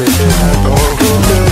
Yeah, don't all